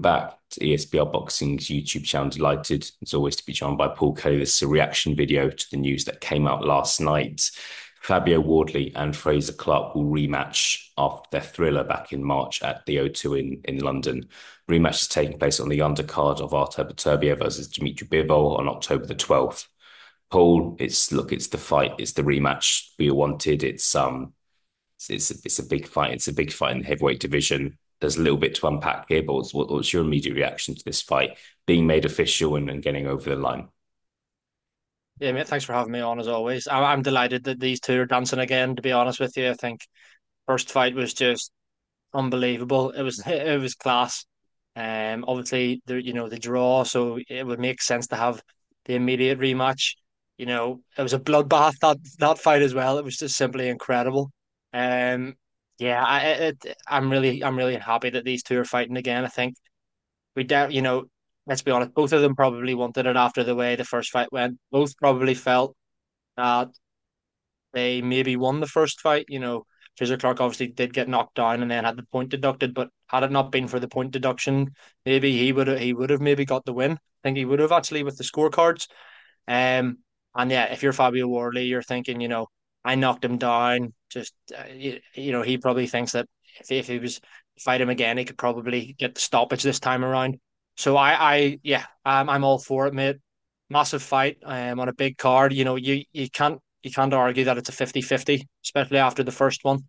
back to ESBR Boxing's YouTube channel. Delighted as always to be joined by Paul Kelly. This is a reaction video to the news that came out last night. Fabio Wardley and Frazer Clarke will rematch after their thriller back in March at the O2 in, in London. Rematch is taking place on the undercard of Artur Beterbiev versus Dimitri Bivol on October the 12th. Paul, it's look, it's the fight, it's the rematch we wanted. It's um it's it's, it's a big fight. It's a big fight in the heavyweight division there's a little bit to unpack here, but what's, what's your immediate reaction to this fight being made official and, and getting over the line? Yeah, mate, thanks for having me on as always. I'm delighted that these two are dancing again, to be honest with you. I think first fight was just unbelievable. It was it was class. Um obviously the you know the draw, so it would make sense to have the immediate rematch. You know, it was a bloodbath that that fight as well. It was just simply incredible. Um yeah, I it, I'm really I'm really happy that these two are fighting again. I think we doubt, you know, let's be honest, both of them probably wanted it after the way the first fight went. Both probably felt that they maybe won the first fight. You know, Frazer Clarke obviously did get knocked down and then had the point deducted, but had it not been for the point deduction, maybe he would have he would have maybe got the win. I think he would have actually with the scorecards. Um, and yeah, if you're Fabio Wardley, you're thinking, you know, I knocked him down. Just uh, you, you, know, he probably thinks that if, if he was fight him again, he could probably get the stoppage this time around. So I, I yeah, I'm, I'm all for it, mate. Massive fight um, on a big card. You know, you you can't you can't argue that it's a 50-50, especially after the first one.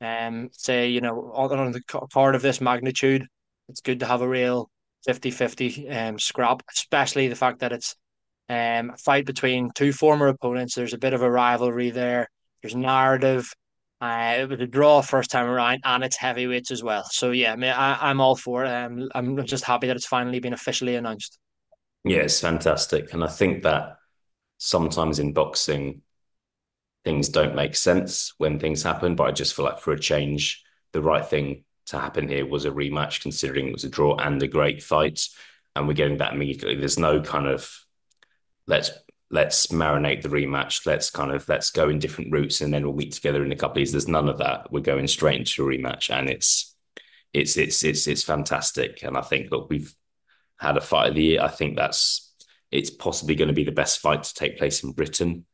Um, say you know on, on the card of this magnitude, it's good to have a real 50-50 um scrap, especially the fact that it's um, fight between two former opponents. There's a bit of a rivalry there. There's narrative. Uh, it was a draw first time around, and it's heavyweights as well. So yeah, I, I'm all for it. Um, I'm just happy that it's finally been officially announced. Yeah, it's fantastic, and I think that sometimes in boxing, things don't make sense when things happen. But I just feel like for a change, the right thing to happen here was a rematch, considering it was a draw and a great fight, and we're getting that immediately. There's no kind of let's let's marinate the rematch. Let's kind of let's go in different routes and then we'll meet together in a couple of years. There's none of that. We're going straight into a rematch, and it's it's it's it's it's fantastic. And I think look, we've had a fight of the year. I think that's it's possibly going to be the best fight to take place in Britain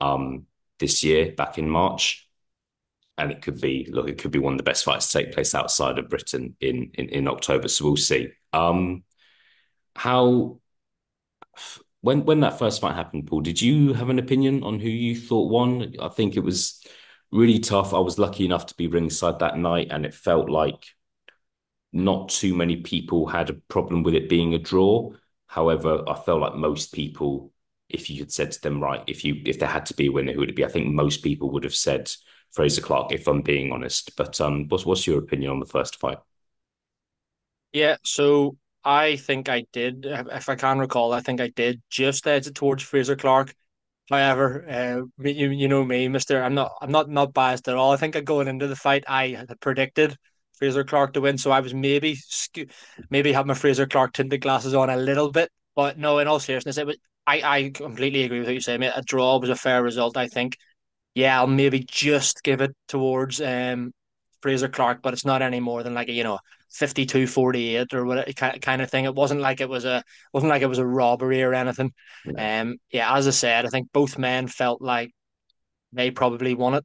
um, this year, back in March. And it could be look, it could be one of the best fights to take place outside of Britain in in, in October. So we'll see. Um, how when when that first fight happened, Paul, did you have an opinion on who you thought won? I think it was really tough. I was lucky enough to be ringside that night, and it felt like not too many people had a problem with it being a draw. However, I felt like most people, if you had said to them, right, if you if there had to be a winner, who would it be? I think most people would have said Frazer Clarke, if I'm being honest. But um, what's what's your opinion on the first fight? Yeah, so I think I did, if I can recall, I think I did just edge it towards Frazer Clarke. However, uh, you you know me, Mister. I'm not I'm not not biased at all. I think going into the fight, I had predicted Frazer Clarke to win, so I was maybe maybe have my Frazer Clarke tinted glasses on a little bit. But no, in all seriousness, it was. I I completely agree with what you say, mate. A draw was a fair result. I think. Yeah, I'll maybe just give it towards um Frazer Clarke, but it's not any more than like a, you know 52 48 or what kind of thing. It wasn't like it was a wasn't like it was a robbery or anything. Yeah. Um yeah, as I said, I think both men felt like they probably won it.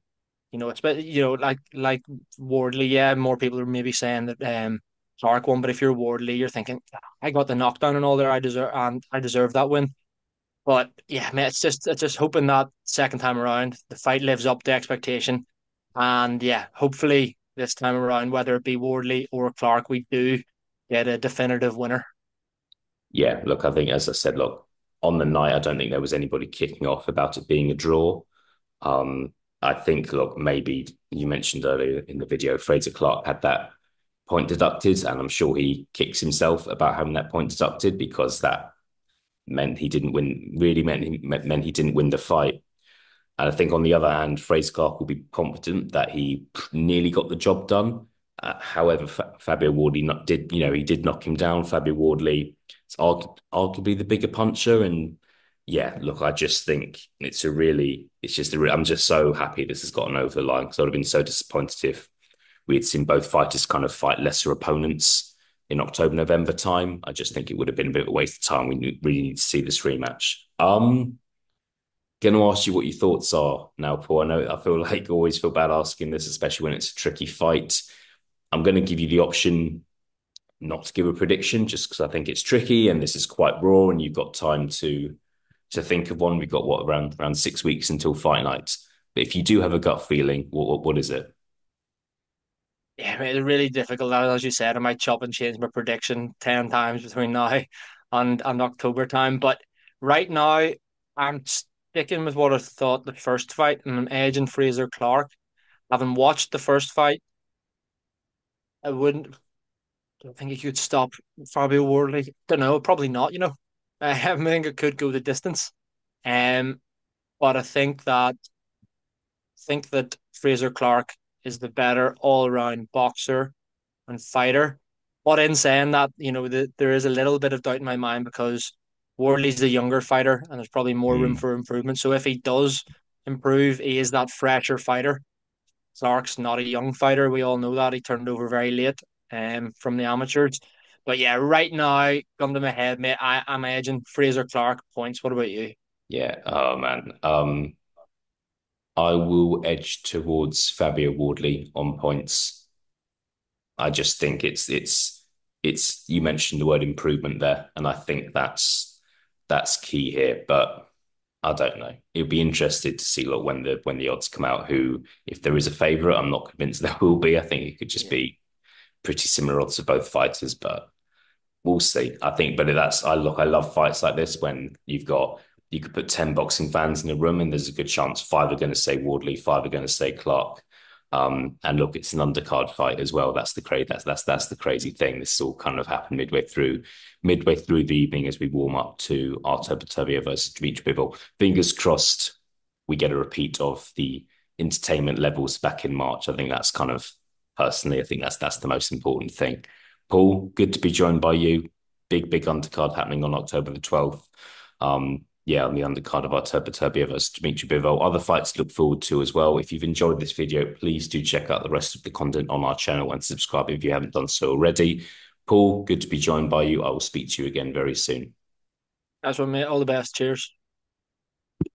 You know, it's but you know, like like Wardley, yeah, more people are maybe saying that um Clarke won, but if you're Wardley, you're thinking, I got the knockdown and all there, I deserve and I deserve that win. But yeah, man, it's just it's just hoping that second time around the fight lives up to expectation. And yeah, hopefully this time around, whether it be Wardley or Clarke, we do get a definitive winner. Yeah, look, I think as I said, look, on the night, I don't think there was anybody kicking off about it being a draw. Um, I think, look, maybe you mentioned earlier in the video, Frazer Clarke had that point deducted, and I'm sure he kicks himself about having that point deducted because that meant he didn't win. Really meant he meant he didn't win the fight. And I think on the other hand, Frazer Clarke will be confident that he nearly got the job done. Uh, however, Fabio Wardley did, you know, he did knock him down. Fabio Wardley is argu- arguably the bigger puncher. And yeah, look, I just think it's a really, it's just a re- I'm just so happy this has gotten over the line because I would have been so disappointed if we had seen both fighters kind of fight lesser opponents in October, November time. I just think it would have been a bit of a waste of time. We really need to see this rematch. Um, going to ask you what your thoughts are now, Paul. I know I feel like I always feel bad asking this, especially when it's a tricky fight. I'm going to give you the option not to give a prediction just because I think it's tricky and this is quite raw and you've got time to to think of one. We've got what around around six weeks until fight night. But if you do have a gut feeling, what what is it? Yeah, it's really difficult. As you said, I might chop and change my prediction ten times between now and and October time. But right now, I'm sticking with what I thought the first fight, and I'm edging Frazer Clarke. Having watched the first fight, I wouldn't. I think he could stop Fabio Wardley. Don't know, probably not. You know, I think it could go the distance. Um, but I think that think that Frazer Clarke is the better all round boxer and fighter. But in saying that, you know, the, there is a little bit of doubt in my mind because Wardley's the younger fighter and there's probably more mm. room for improvement. So if he does improve, he is that fresher fighter. Clarke's not a young fighter. We all know that. He turned over very late um, from the amateurs. But yeah, right now, come to my head, mate, I, I'm edging Frazer Clarke points. What about you? Yeah, oh man. Um, I will edge towards Fabio Wardley on points. I just think it's it's it's you mentioned the word improvement there, and I think that's that's key here. But I don't know. It'll be interested to see look when the when the odds come out. Who, if there is a favourite, I'm not convinced there will be. I think it could just yeah. be pretty similar odds for both fighters, but we'll see. I think, but that's I look. I love fights like this when you've got you could put 10 boxing fans in a room and there's a good chance five are going to say Wardley, five are going to say Clarke. Um, and look, it's an undercard fight as well. That's the crazy. That's that's that's the crazy thing. This all kind of happened midway through, midway through the evening as we warm up to Artur Beterbiev versus Dimitri Bivol. Fingers crossed, we get a repeat of the entertainment levels back in March. I think that's kind of personally, I think that's that's the most important thing. Paul, good to be joined by you. Big big undercard happening on October the twelfth. Um, yeah, on the undercard of Artur Beterbiev versus Dimitri Bivol. Other fights to look forward to as well. If you've enjoyed this video, please do check out the rest of the content on our channel and subscribe if you haven't done so already. Paul, good to be joined by you. I will speak to you again very soon. That's what, mate. All the best. Cheers.